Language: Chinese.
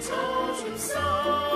走出山